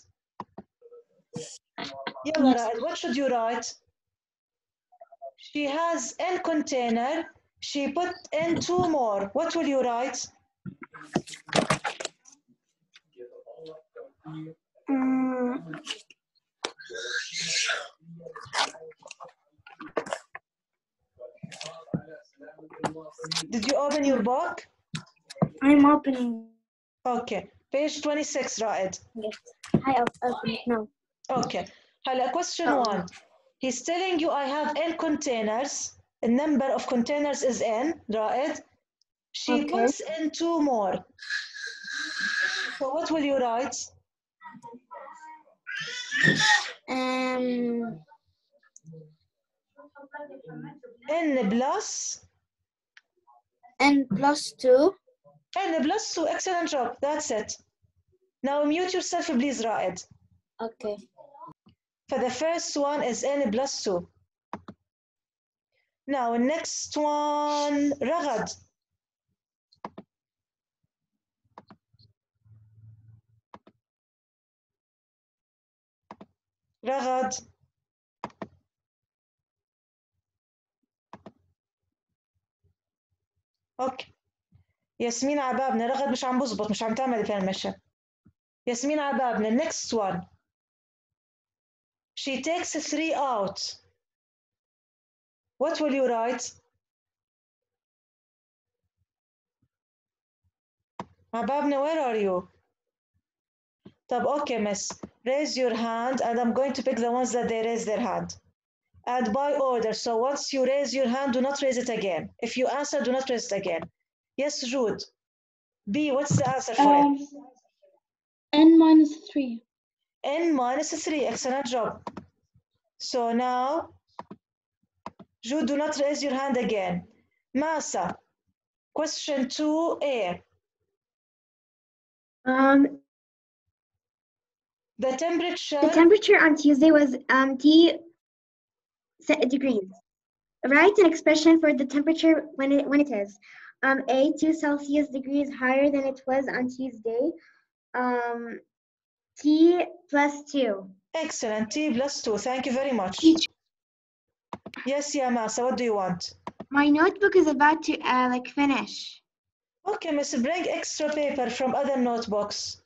Yalla, Ra'ed, what should you write? She has n container. She put in two more. What will you write? Mm. Did you open your book? I'm opening. Okay. Page 26, right Yes. I open it now. Okay. Hello, question oh. one. He's telling you I have n containers. The number of containers is n, Ra'ed. She Okay. puts in two more. So what will you write? Um, n plus n plus two. n plus 2. Excellent job. That's it. Now mute yourself, please, Ra'ed. Okay. For the first one is n plus 2. Now, next one, Ragad. Ragad. أوكي ياسمين عبابنا رغد مش عم بزبط مش عم تعمل permission ياسمين عبابنا next one She takes three out. What will you write? Mababna, where are you? Tab, okay, miss. Raise your hand, and I'm going to pick the ones that they raise their hand. And by order, so once you raise your hand, do not raise it again. If you answer, do not raise it again. Yes, Jude. B, what's the answer for um, it? N minus 3. N minus 3. Excellent job. So now, Jude, do not raise your hand again. Masa, question 2A. Um, The temperature. the temperature on Tuesday was um, T degrees. Write an expression for the temperature when it when it is um, A two Celsius degrees higher than it was on Tuesday. Um, T plus two. Excellent. T plus 2. Thank you very much. Yes, yeah, Masa, what do you want? My notebook is about to uh, like finish. Okay, Miss, bring extra paper from other notebooks.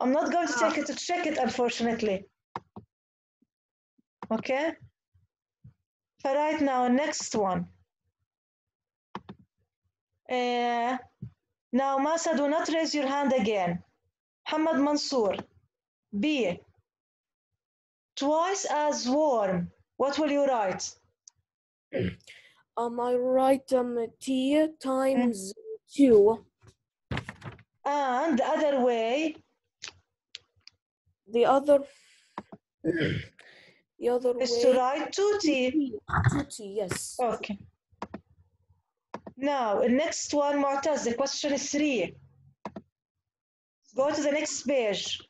I'm not going to take it to check it, unfortunately. Okay? For right now, next one. Uh, now, Masa, do not raise your hand again. Hamad Mansour. B. Twice as warm. What will you write? Um, I write um T times two. And the other way, The other. The other is way. to write 2t. Two T, yes. Okay. Now, the next one, Mu'taz, the question is three. Go to the next page.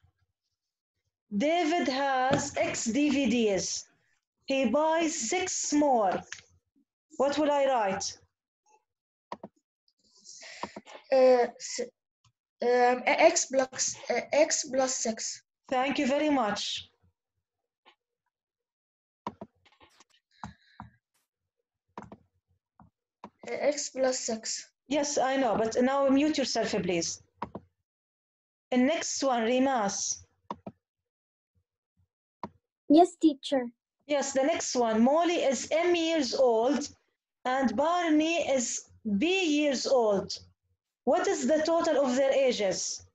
David has X DVDs. He buys six more. What will I write? Uh, um, x plus uh, x plus six. Thank you very much. X plus six. Yes, I know, but now mute yourself, please. The next one, Rimas. Yes, teacher. Yes, the next one. Molly is M years old and Barney is B years old. What is the total of their ages?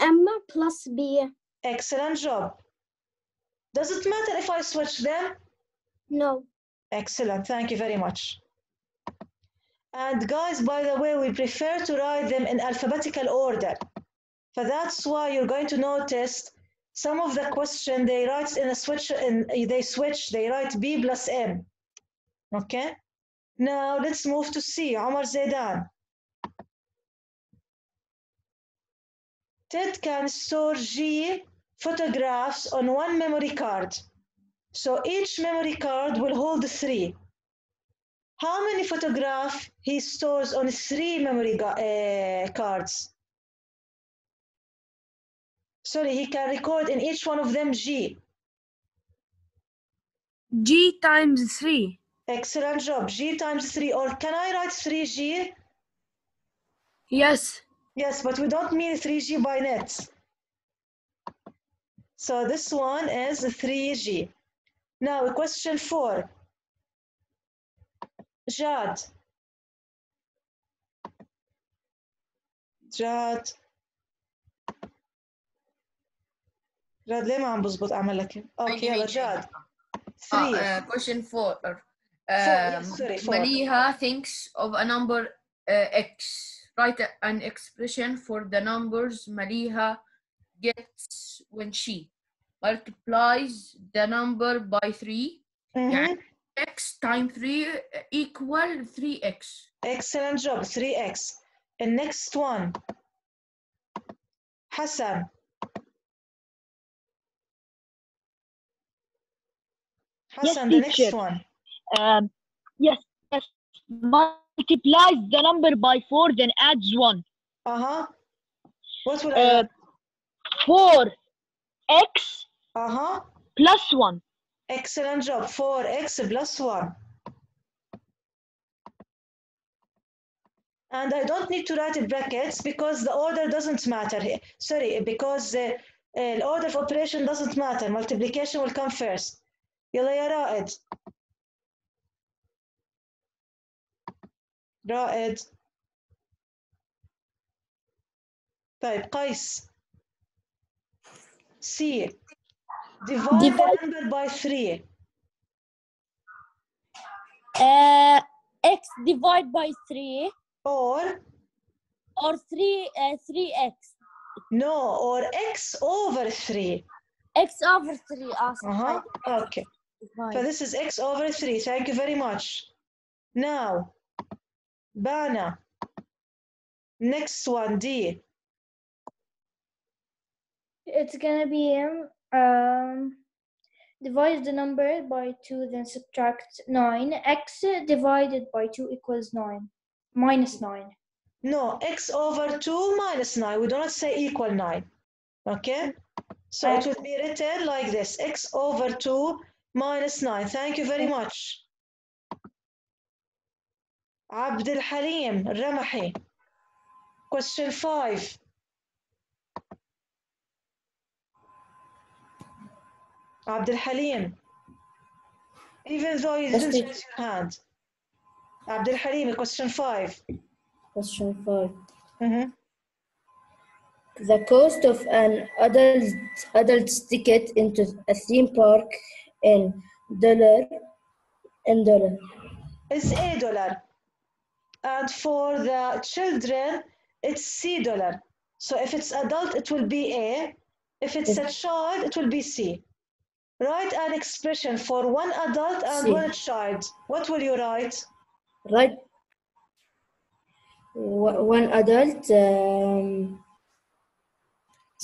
M plus B. Excellent job. Does it matter if I switch them? No. Excellent, thank you very much. And guys, by the way, we prefer to write them in alphabetical order. So that's why you're going to notice some of the question they write in a switch, and they switch, they write B plus M. Okay? Now let's move to C, Omar Zaidan. Ted can store G photographs on one memory card. So each memory card will hold three. How many photographs he stores on three memory uh, cards? sorry, he can record in each one of them G. G times 3. Excellent job. G times 3. Or can I write 3G? Yes. Yes, but we don't mean 3G by nets. So this one is 3G. Now question 4. Jad. Jad. جاد ليه ما عم بزبط اعملك اوكي يلا جاد 3 Uh, question four. yes, Um, sorry, four. Maliha thinks of a number uh, x. Write a- an expression for the numbers Maliha gets when she multiplies the number by 3. يعني x times 3 equal 3x. Excellent job 3x the next one Hassan Hassan the next one Um, yes, yes. Multiplies the number by four, then adds one. uh-huh what will I Uh, write? four x uh-huh plus one. excellent job 4x plus 1 and I don't need to write in brackets because the order doesn't matter here. Sorry, because uh, uh, the order of operation doesn't matter. Multiplication will come first. يلا يا رائد. رائد. طيب قيس. C. Divide, Divide- the number by 3. Uh, x divided by 3 or or 3 uh, 3x No, or x over 3. x over 3 also Uh-huh. Okay. So this is x over 3. Thank you very much. Now, Bana. Next one, D. It's gonna be um divide the number by two, then subtract nine. X divided by two equals nine. Minus nine. No, x over 2 minus 9. We do not say equal 9. Okay? So it would be written like this. x over 2 minus 9. Thank you very much. عبد الحليم الرمحي. Question 5. عبد الحليم. Even though you Yes, didn't teacher. raise your hand. Abdul Halim, question five. Question five. Mhm. The cost of an adult adult's ticket into a theme park in dollar in dollar. It's A dollar. And for the children, it's C dollar. So if it's adult, it will be A. If it's a child, it will be C. Write an expression for one adult and C. one child. What will you write? Right. One one adult um,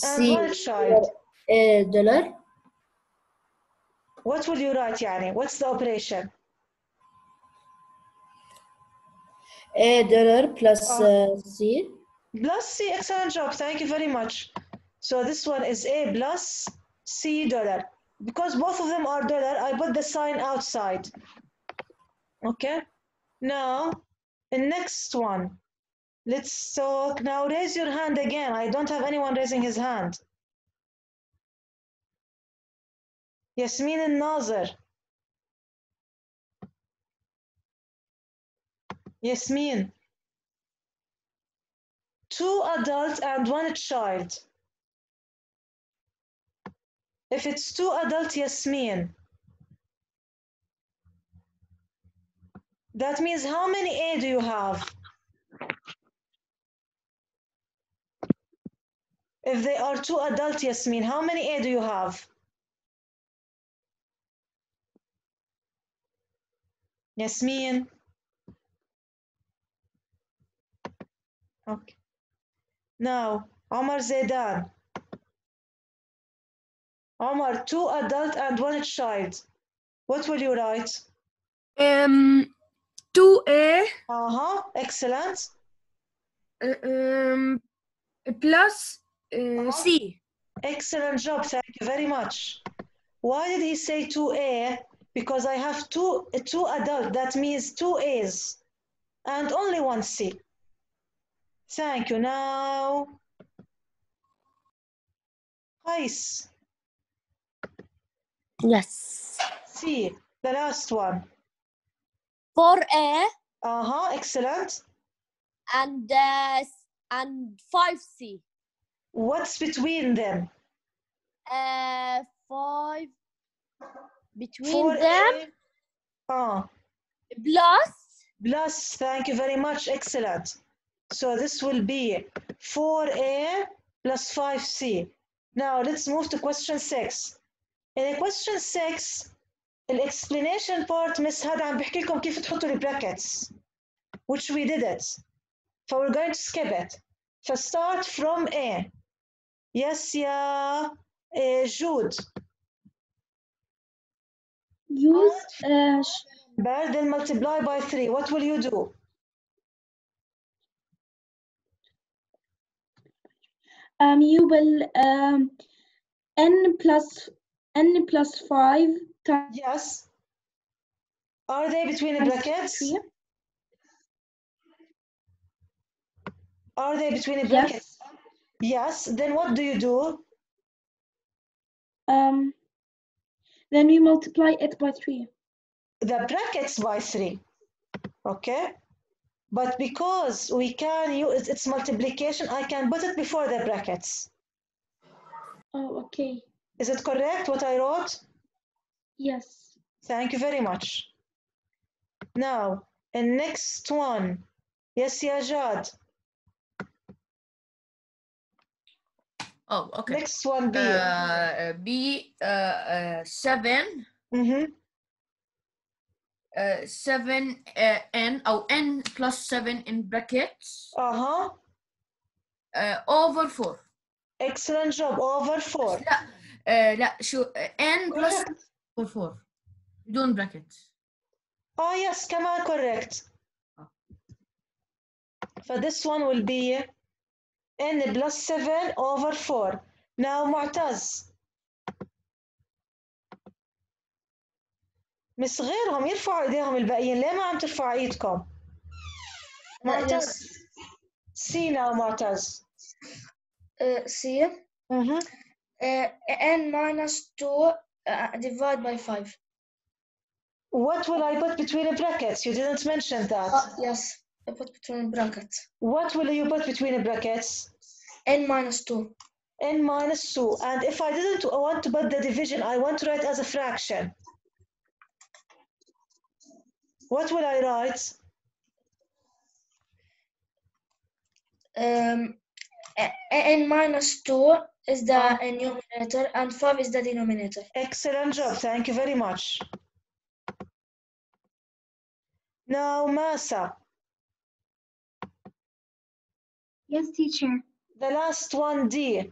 And C one child. A dollar. What will you write, Yani? What's the operation? A dollar plus uh, C. Plus C, excellent job. Thank you very much. So this one is A plus C dollar. Because both of them are dollar, I put the sign outside. Okay? Now, the next one. Let's talk. Now raise your hand again. I don't have anyone raising his hand. Yasmin and Nazar. Yasmin. Two adults and one child. If it's two adult Yasmin, that means how many A do you have? If they are two adult Yasmin, how many A do you have? Yasmin. Okay. Now, Omar Zaidan. Omar, two adult and one child. What will you write? Um, 2A Uh-huh, excellent. uh, um, plus uh, C. Excellent job, thank you very much. Why did he say 2A? Because I have two, two adult, that means two A's and only one C. Thank you. Now, Qais, Yes. C, the last one. 4A Uh-huh, excellent. and uh, and 5C. What's between them? Uh, 5 between Four them A. Ah, plus plus, thank you very much, excellent. So this will be 4A plus 5C. Now let's move to question 6. In question 6, explanation part Miss هذا عم بحكي لكم كيف تحطوا ال brackets which we did it. So we're going to skip it. So start from A. Yes, yeah, uh, Jude. Use uh, then multiply by 3. What will you do? um, you will um, n plus n plus five times Yes. Are they between the brackets? three. Are they between the brackets? Yes. Yes. Then what do you do? Um, then we multiply it by three. The brackets by 3. Okay? But because we can use its multiplication, I can put it before the brackets. Oh, okay. Is it correct what I wrote? Yes. Thank you very much. Now, the next one. Yes, Yajad. Oh, okay. Next one, B. Uh, B, uh, uh, 7, Mm-hmm. uh, 7, uh, N, أو N plus 7 in brackets Uh-huh. uh, over 4. Excellent job. Over 4. لا uh, لا شو uh, N plus Correct. over 4 بدون brackets. Oh, yes, كمان correct. So this one will be n plus 7 over 4. Now, معتز. مش غيرهم يرفعوا ايديهم الباقيين ليه ما عم ترفعوا ايدكم؟ معتز. سي now معتز. Uh, C. Mhm. Uh, n minus 2 uh, divided by 5. What will I put between the brackets? You didn't mention that. Uh, yes, I put between brackets. What will you put between the brackets? N minus 2. N minus 2. And if I didn't want to put the division, I want to write as a fraction. What will I write? Um, N minus 2 is the numerator and 5 is the denominator. Excellent job. Thank you very much. Now, Masa, Yes, teacher. the last one, D.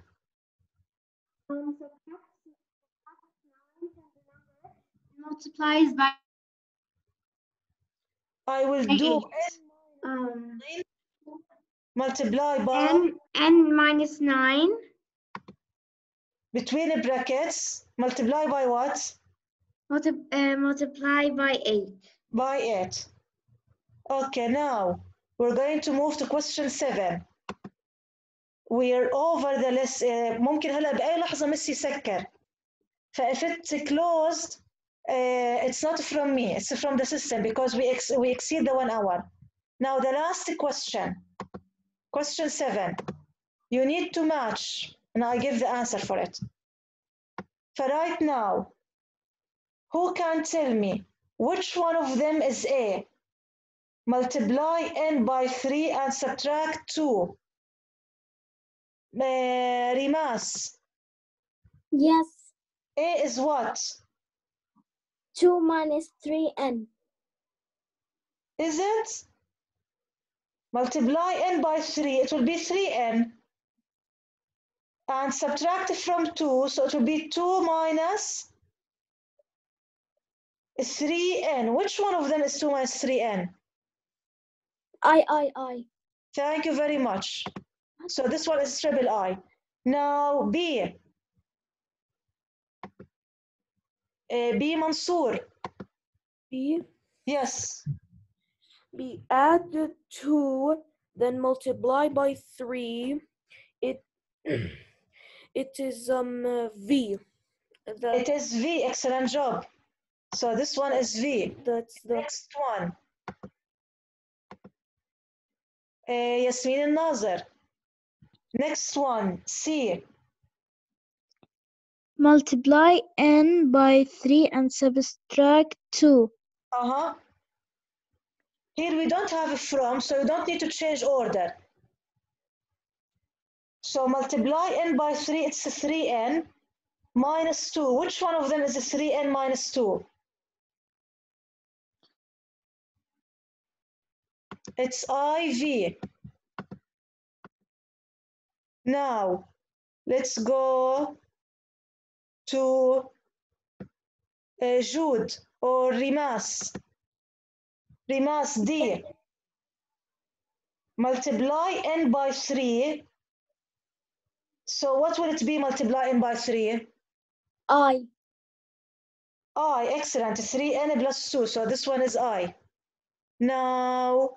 Um, multiplies by I will do eight. Um, multiply by n n minus nine between the brackets, multiply by what? multi uh, multiply by eight. By 8. Okay, now we're going to move to question 7. We're over the list. uh, ممكن هلا بأي لحظة ميسي يسكر. ف if it's closed, uh, it's not from me, it's from the system because we, ex we exceed the one hour. Now the last question, question 7. You need to match, and I give the answer for it. For right now, who can tell me which one of them is A? Multiply n by 3 and subtract 2. Rimas, Yes. A is what? 2 minus 3n. Is it? Multiply n by 3, it will be 3n. And subtract it from 2, so it will be 2 minus 3n. Which one of them is 2 minus 3n? I, I, I. Thank you very much. So this one is triple I. Now B. Uh, B Mansoor. B. Yes. B. Add the two, then multiply by three. It *clears throat* it is um uh, V. The, It is V. Excellent job. So this one is V. that's the Next one. Uh, Yasmin al-Nazir. Next one. C. Multiply n by 3 and subtract 2. Uh-huh. Here we don't have a from, so you don't need to change order. So multiply n by 3, it's a 3n minus 2. Which one of them is a 3n minus 2? It's IV. Now, let's go to uh, Jude or Rimas. Rimas D. Multiply n by 3. So what will it be multiply n by 3? I. I, excellent. 3n plus 2. So this one is I. Now,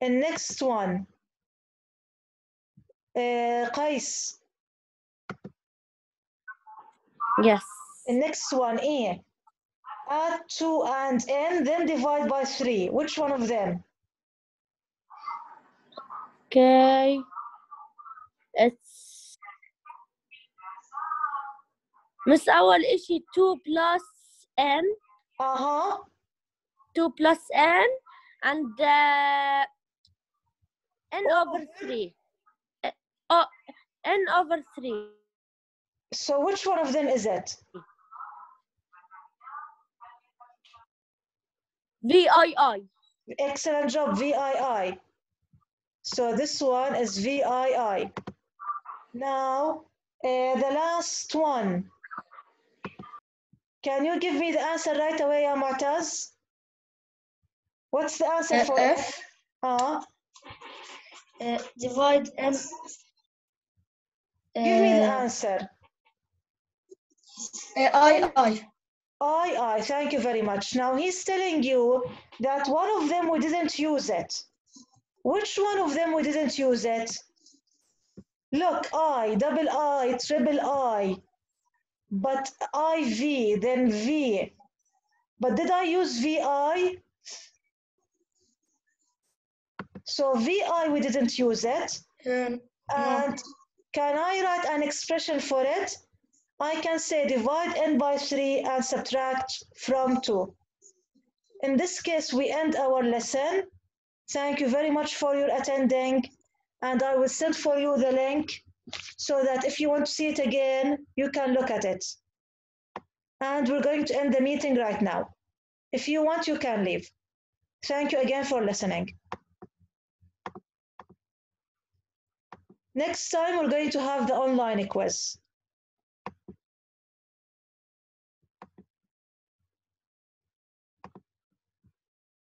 and next one. Uh, Qais. Yes. The next one, E. Add 2 and n, then divide by 3. Which one of them? Okay. It's مس أول إشي 2 plus n Uh-huh. 2 plus n and uh, n over 3 Uh, oh, n over 3 So which one of them is it? VII Excellent job, VII. So this one is VII. Now, uh, the last one. Can you give me the answer right away, ya Mu'taz? What's the answer Uh, for F. Uh, Uh, divide n. give me the answer. uh, I, I. I, I, thank you very much. Now he's telling you that one of them we didn't use it. Which one of them we didn't use it? Look, I, double I, triple I, but IV, then V. But did I use VI? So VI, we didn't use it. Um, And can I write an expression for it? I can say divide n by 3 and subtract from 2. In this case, we end our lesson. Thank you very much for your attending. And I will send for you the link so that if you want to see it again, you can look at it. And we're going to end the meeting right now. If you want, you can leave. Thank you again for listening. Next time, we're going to have the online quiz.